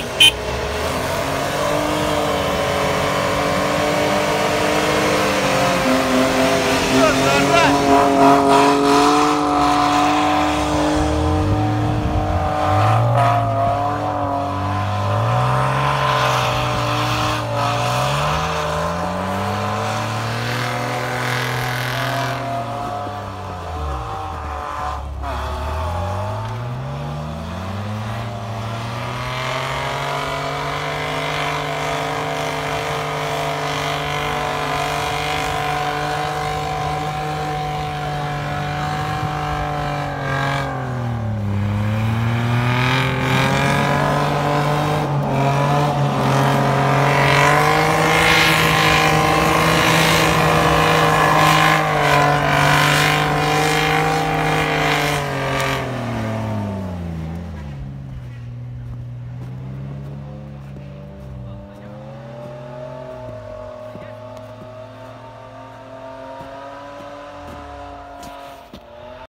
Run, run, run!